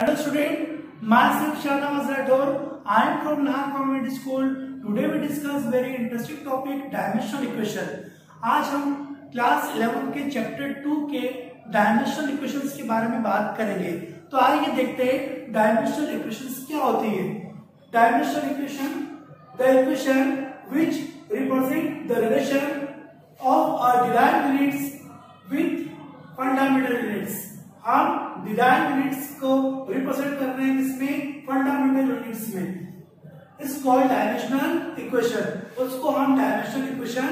Hello student, myself Shahnawaz Rathore. I am from Lahan Convent School. Today we discuss very interesting topic dimensional equation. आज हम class 11 के chapter 2 के dimensional equations के बारे में बात करेंगे तो आइए देखते हैं डायमेंशनल इक्वेशंस क्या होती है dimensional equation the equation which represent the relation of a derived units with fundamental units हम डिराइव यूनिट्स को रिप्रेजेंट कर रहे हैं इसमें फंडामेंटल यूनिट्स में। इस कॉल्ड डायमेंशनल इक्वेशन उसको हम डायमेंशनल इक्वेशन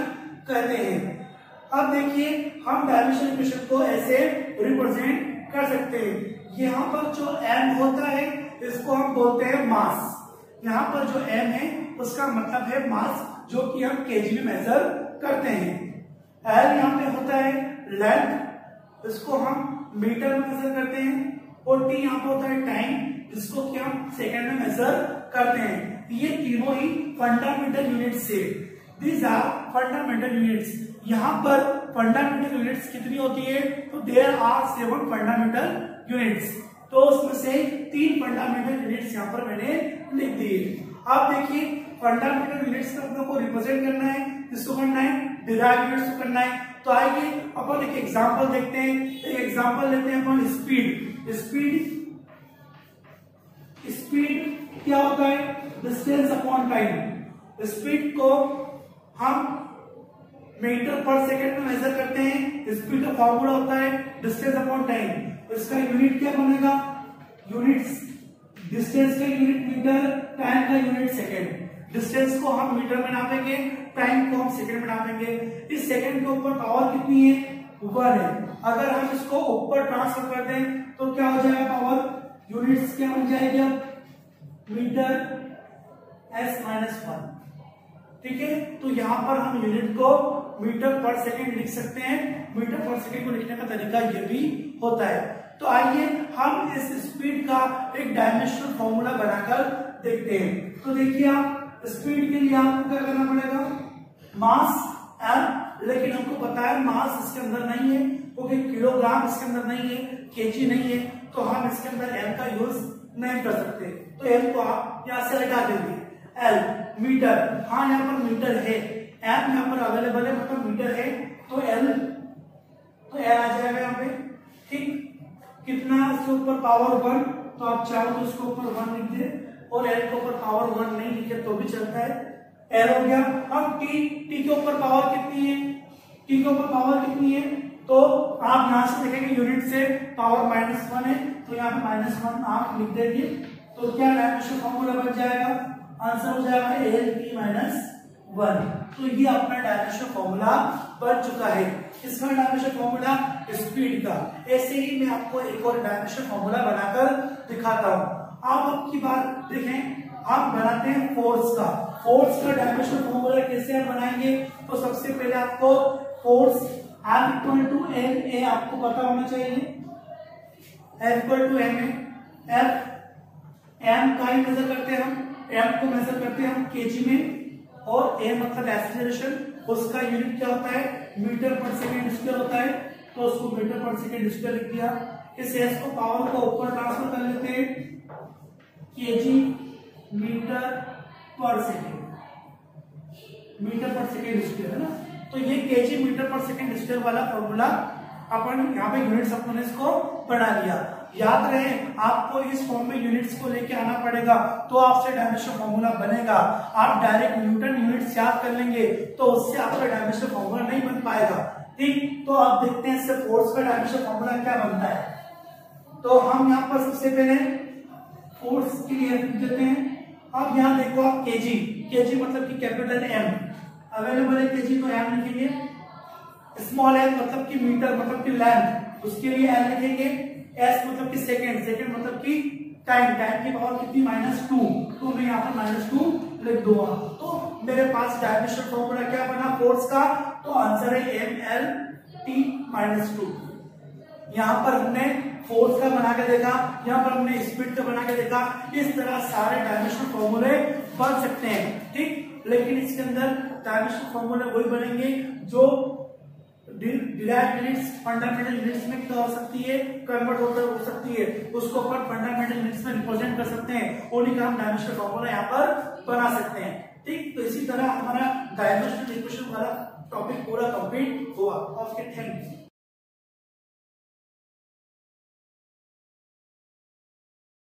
कहते हैं। अब देखिए, हम डायमेंशनल इक्वेशन को ऐसे रिप्रेजेंट कर सकते हैं। यहाँ पर जो एम होता है, इसको हम बोलते हैं मास यहाँ पर जो एम है, उसका मतलब है मास जो कि हम केजी में मेजर करते हैं। एल यहाँ पे होता है लेंथ इसको हम मीटर में मेजर करते हैं और टी यहाँ पे होता है टाइम जिसको कि हम सेकंड में मेजर करते हैं। ये तीनों ही फंडामेंटल यूनिट्स से। दीज आर फंडामेंटल यूनिट्स यहाँ पर फंडामेंटल यूनिट्स कितनी होती है? तो there are seven fundamental units तो उसमें से तीन फंडामेंटल यूनिट्स यहाँ पर मैंने लिख दिए। अब देखिए फंडामेंटल यूनिट्स को रिप्रेजेंट करना है। किसको करना है? डिराइव यूनिट्स करना है। तो आइए अपन एक एग्जांपल देखते हैं। एक एग्जांपल लेते हैं अपन स्पीड स्पीड स्पीड क्या होता है? डिस्टेंस अपॉन टाइम स्पीड को हम मीटर पर सेकंड में मेजर करते हैं। स्पीड का फॉर्मूला होता है डिस्टेंस अपॉन टाइम इसका यूनिट क्या बनेगा? यूनिट डिस्टेंस का यूनिट मीटर टाइम का यूनिट सेकंड डिस्टेंस को हम मीटर में नापेंगे टाइम को हम सेकंड में नापेंगे। इस सेकंड के ऊपर पावर कितनी है? ऊपर है। अगर हम इसको ऊपर ट्रांसफ़र कर दें तो क्या हो जाएगा पावर यूनिट्स क्या बन जाएगी अब? मीटर एस माइनस वन ठीक है? तो यहाँ पर हम यूनिट को मीटर पर सेकंड लिख सकते हैं। मीटर पर सेकंड को लिखने का तरीका यह भी होता है। तो आइए हम इस स्पीड का एक डायमेंशनल फॉर्मूला बनाकर देखते हैं। तो देखिए आप स्पीड के लिए आपको क्या करना पड़ेगा? मास एम लेकिन हमको है मास इसके अंदर नहीं है, क्योंकि किलोग्राम इसके अंदर नहीं है, केजी नहीं है तो हम इसके अंदर एम का यूज़ नहीं कर सकते। तो एम को आप यहाँ से हटा देंगे। एल मीटर हाँ यहाँ पर मीटर है। एम यहाँ पर अवेलेबल है मतलब मीटर है। तो एल तो एल आ जाएगा यहाँ पे। ठीक? कितना इसके ऊपर पावर वन तो आप चाहो तो इसके ऊपर वन लिख दे। और एल के ऊपर पावर वन नहीं लिखे तो भी चलता है। एल हो गया। अब टी टी के ऊपर पावर कितनी है? टी के ऊपर पावर कितनी है? तो आप यहाँ से देखेंगे यूनिट से पावर माइनस वन है। तो यहाँ पे माइनस वन आप लिख देंगे। तो क्या डायमेंशन फॉर्मूला बन जाएगा? आंसर हो जाएगा एल टी माइनस वन तो ये अपना डायमेंशन फॉर्मूला बन चुका है। इसका डायमेंशन फॉर्मूला स्पीड का। ऐसे ही मैं आपको एक और डायमेंशन फॉर्मूला बनाकर दिखाता हूँ। अब अब की बात देखें, आप बनाते हैं फोर्स का। फोर्स का डायमेंशन फॉर्मूला कैसे आप बनाएँगे? तो सबसे पहले आपको force M equal to M A आपको पता होना चाहिए। F equal to M F M का ही मेजर करते हैं हम। एम को मेजर करते हैं हम केजी में। और ए मतलब एक्सीलरेशन उसका यूनिट क्या होता है? मीटर पर सेकेंड स्क्वायर होता है। तो उसको मीटर पर सेकेंड स्क्वायर लिख दिया। इस एस को पावर को ऊपर ट्रांसफ़र कर लेते हैं। KG metre per second. Metre per second square, है ना? तो ये KG metre per second square वाला फॉर्मूला अपन यहाँ पे यूनिट्स अपन इसको बना लिया। याद रहे, आपको इस फॉर्म में यूनिट्स को लेके आना पड़ेगा तो आपसे डायमेंशन फॉर्मूला बनेगा। आप डायरेक्ट न्यूटन यूनिट्स याद कर लेंगे तो उससे आपका डायमेंशन फॉर्मूला नहीं बन पाएगा। ठीक? तो आप देखते हैं इससे फोर्स का डायमेंशन फॉर्मूला क्या बनता है। तो हम यहाँ पर सबसे पहले फोर्स के लिए देते हैं। अब यहाँ देखो आप केजी केजी मतलब कि कैपिटल एम अवेलेबल है केजी तो एम लिखेंगे। स्मॉल एम मतलब कि मीटर मतलब कि लेंथ उसके लिए एम लिखेंगे। एस मतलब कि सेकेंड सेकेंड मतलब कि टाइम टाइम की पावर कितनी? माइनस टू तो मैं यहाँ पर माइनस टू लिख दूँगा। तो मेरे पास डायमेंशन फॉर्मूला क्या बना? फोर्स का। तो आंसर है M L T minus two यहाँ पर हमने फोर्स का बना के देखा, यहाँ पर हमने स्पीड का बना के देखा। इस तरह सारे डायमेंशनल फॉर्मूले बन सकते हैं, ठीक? लेकिन इसके अंदर डायमेंशनल फॉर्मूले वही बनेंगे जो फंडामेंटल यूनिट्स में क्या हो सकती है? कन्वर्ट होकर हो सकती है। उसको अपन फंडामेंटल यूनिट्स में रिप्रेजेंट कर सकते हैं। ओनली का हम डायमेंशनल फॉर्मूला यहाँ पर बना सकते हैं, ठीक? तो इसी तरह हमारा डायमेंशनल इक्वेशन वाला टॉपिक पूरा कंप्लीट हुआ। Okay thank you